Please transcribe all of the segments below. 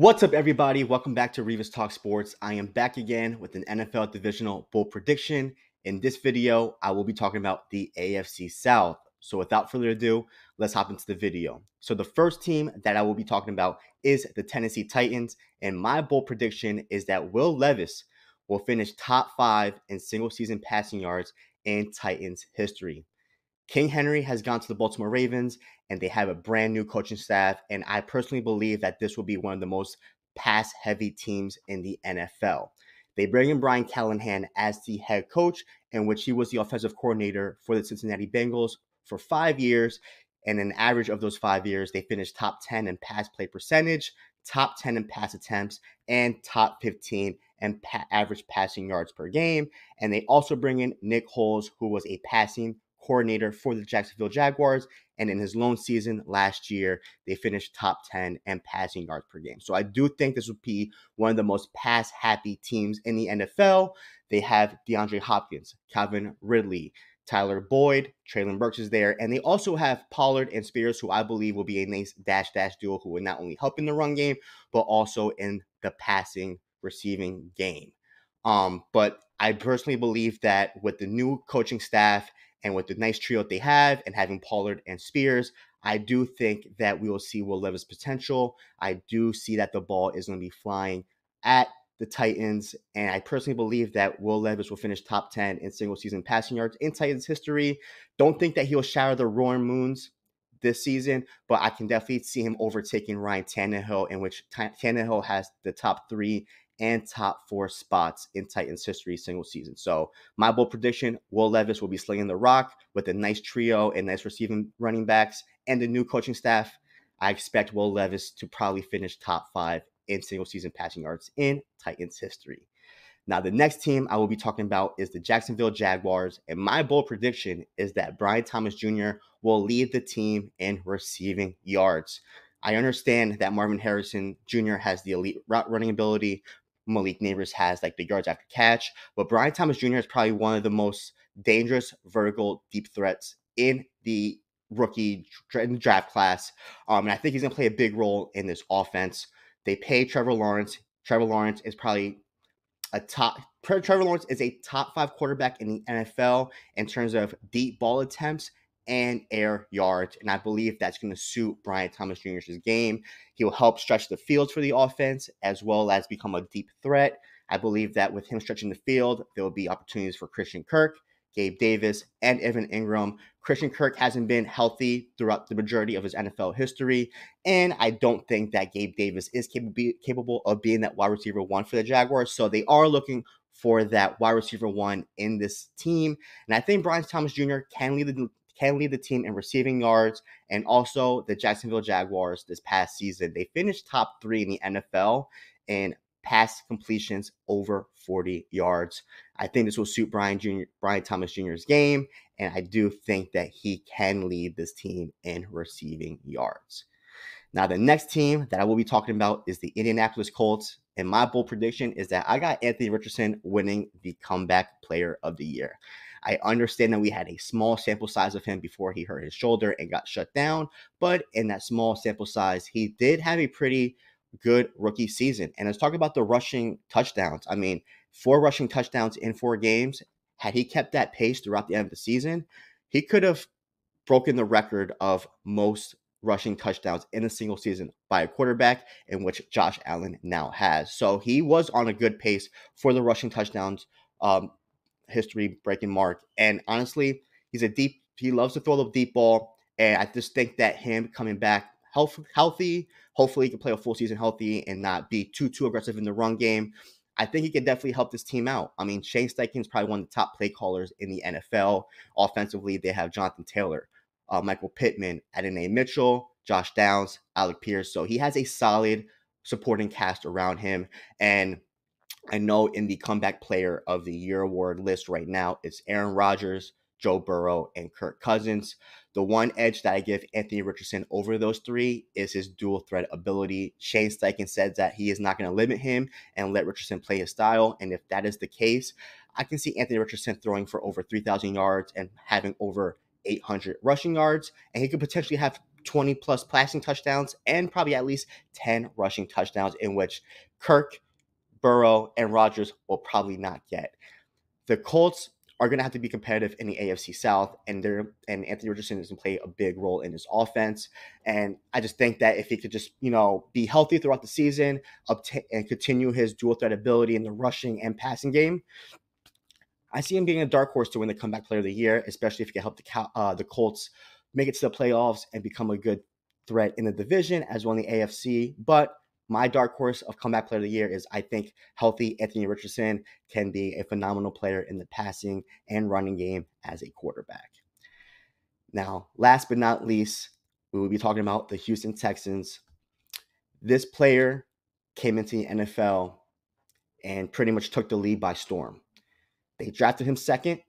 What's up, everybody? Welcome back to Rivas Talk Sports. I am back again with an NFL divisional bowl prediction. In this video, I will be talking about the AFC South. So, without further ado, let's hop into the video. So, the first team that I will be talking about is the Tennessee Titans, and my bold prediction is that Will Levis will finish top five in single season passing yards in Titans history. King Henry has gone to the Baltimore Ravens and they have a brand new coaching staff. And I personally believe that this will be one of the most pass heavy teams in the NFL. They bring in Brian Callahan as the head coach, in which he was the offensive coordinator for the Cincinnati Bengals for five years. And an average of those five years, they finished top 10 in pass play percentage, top 10 in pass attempts, and top 15 in pa- average passing yards per game. And they also bring in Nick Holz, who was a passing coordinator for the Jacksonville Jaguars. And in his lone season last year, they finished top 10 and passing yards per game. So I do think this would be one of the most pass happy teams in the NFL. They have DeAndre Hopkins, Calvin Ridley, Tyler Boyd, Treylon Burks is there, and they also have Pollard and Spears, who I believe will be a nice dash dash duo who will not only help in the run game, but also in the passing receiving game. Um, but I personally believe that with the new coaching staff and with the nice trio that they have and having Pollard and Spears, I do think that we will see Will Levis' potential. I do see that the ball is going to be flying at the Titans. And I personally believe that Will Levis will finish top 10 in single season passing yards in Titans history. Don't think that he'll shatter the Warren Moon's this season, but I can definitely see him overtaking Ryan Tannehill, in which Tannehill has the top three and top four spots in Titans history single season. So my bold prediction: Will Levis will be slinging the rock with a nice trio and nice receiving running backs and the new coaching staff. I expect Will Levis to probably finish top five in single season passing yards in Titans history. Now, the next team I will be talking about is the Jacksonville Jaguars. And my bold prediction is that Brian Thomas Jr. will lead the team in receiving yards. I understand that Marvin Harrison Jr. has the elite route running ability, Malik Nabers has like the yards after catch. But Brian Thomas Jr. is probably one of the most dangerous vertical deep threats in the rookie draft class. Um, and I think he's going to play a big role in this offense. They pay Trevor Lawrence. Trevor Lawrence is probably a top. Trevor Lawrence is a top five quarterback in the NFL in terms of deep ball attempts and air yards. And I believe that's going to suit Brian Thomas Jr.'s game. He'll help stretch the field for the offense as well as become a deep threat. I believe that with him stretching the field, there will be opportunities for Christian Kirk, Gabe Davis, and Evan Engram. Christian Kirk hasn't been healthy throughout the majority of his NFL history, and I don't think that Gabe Davis is capable capable of being that wide receiver one for the Jaguars. So they are looking for that wide receiver one in this team, and I think Brian Thomas Jr. can lead the can lead the team in receiving yards. And also, the Jacksonville Jaguars this past season, they finished top three in the NFL in pass completions over 40 yards. I think this will suit Brian Jr. Brian Thomas Jr.'s game, and I do think that he can lead this team in receiving yards. Now, the next team that I will be talking about is the Indianapolis Colts. And my bold prediction is that I got Anthony Richardson winning the comeback player of the year. I understand that we had a small sample size of him before he hurt his shoulder and got shut down, but in that small sample size, he did have a pretty good rookie season. And let's talk about the rushing touchdowns. I mean, four rushing touchdowns in four games. Had he kept that pace throughout the end of the season, he could have broken the record of most rushing touchdowns in a single season by a quarterback, in which Josh Allen now has. So he was on a good pace for the rushing touchdowns um, history breaking mark. And honestly, he's a deep, he loves to throw the deep ball. And I just think that him coming back health, healthy, hopefully he can play a full season healthy and not be too, too aggressive in the run game. I think he can definitely help this team out. I mean, Shane Steichen is probably one of the top play callers in the NFL. Offensively, they have Jonathan Taylor, uh, Michael Pittman, Adonai Mitchell, Josh Downs, Alec Pierce. So he has a solid supporting cast around him. And I know in the comeback player of the year award list right now, it's Aaron Rodgers, Joe Burrow, and Kirk Cousins. The one edge that I give Anthony Richardson over those three is his dual threat ability. Shane Steichen said that he is not going to limit him and let Richardson play his style. And if that is the case, I can see Anthony Richardson throwing for over 3,000 yards and having over 800 rushing yards. And he could potentially have 20 plus passing touchdowns and probably at least 10 rushing touchdowns, in which Kirk, Burrow, and Rodgers will probably not get. The Colts are going to have to be competitive in the AFC South, and they're and Anthony Richardson is going to play a big role in his offense. And I just think that if he could just you know be healthy throughout the season, obtain and continue his dual threat ability in the rushing and passing game, I see him being a dark horse to win the comeback player of the year, especially if he can help the uh, the Colts make it to the playoffs and become a good threat in the division as well in the AFC. But my dark horse of comeback player of the year is I think healthy Anthony Richardson can be a phenomenal player in the passing and running game as a quarterback. Now, last but not least, we will be talking about the Houston Texans. This player came into the NFL and pretty much took the lead by storm. They drafted him second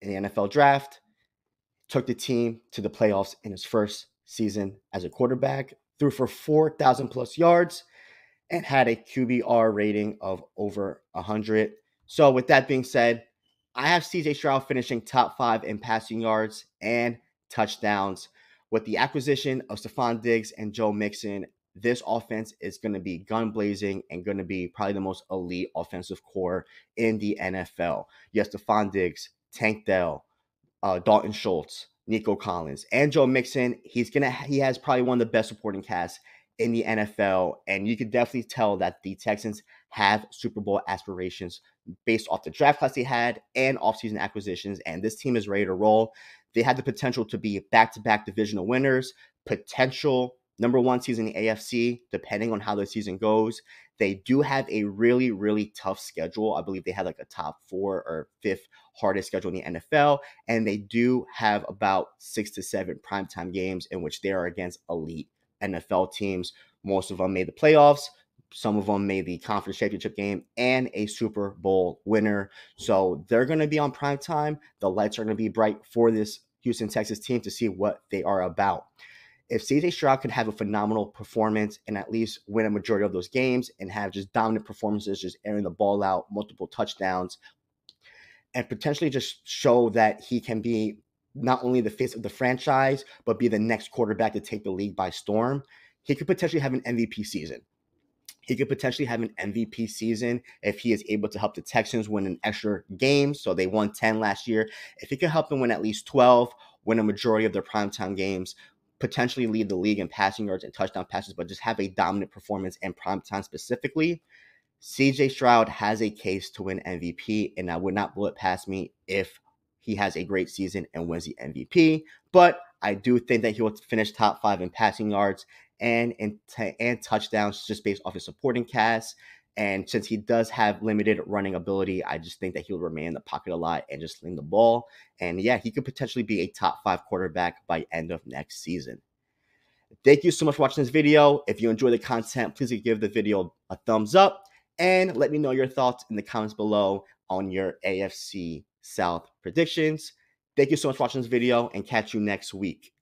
in the NFL draft, took the team to the playoffs in his first season as a quarterback, threw for 4,000 plus yards, and had a QBR rating of over 100. So, with that being said, I have CJ Stroud finishing top five in passing yards and touchdowns. With the acquisition of Stefon Diggs and Joe Mixon, this offense is going to be gun blazing and going to be probably the most elite offensive core in the NFL. Yes, Stefon Diggs, Tank Dell, uh, Dalton Schultz, Nico Collins, and Joe Mixon. He's gonna he has probably one of the best supporting casts in the NFL. And you could definitely tell that the Texans have Super Bowl aspirations based off the draft class they had and offseason acquisitions. And this team is ready to roll. They had the potential to be back to back divisional winners, potential number one season in the AFC, depending on how the season goes. They do have a really, really tough schedule. I believe they had like a top four or fifth hardest schedule in the NFL. And they do have about six to seven primetime games in which they are against elite NFL teams. Most of them made the playoffs. Some of them made the conference championship game and a Super Bowl winner. So they're going to be on prime time. The lights are going to be bright for this Houston, Texas team to see what they are about. If CJ Stroud could have a phenomenal performance and at least win a majority of those games and have just dominant performances, just airing the ball out, multiple touchdowns, and potentially just show that he can be not only the face of the franchise, but be the next quarterback to take the league by storm, he could potentially have an MVP season. He could potentially have an MVP season if he is able to help the Texans win an extra game. So they won 10 last year. If he could help them win at least 12, win a majority of their primetime games, potentially lead the league in passing yards and touchdown passes, but just have a dominant performance in primetime specifically, CJ Stroud has a case to win MVP, and I would not blow it past me if he has a great season and wins the MVP. But I do think that he will finish top five in passing yards and t- and touchdowns just based off his supporting cast. And since he does have limited running ability, I just think that he'll remain in the pocket a lot and just sling the ball. And yeah, he could potentially be a top five quarterback by end of next season. Thank you so much for watching this video. If you enjoy the content, please give the video a thumbs up and let me know your thoughts in the comments below on your AFC South predictions. Thank you so much for watching this video and catch you next week.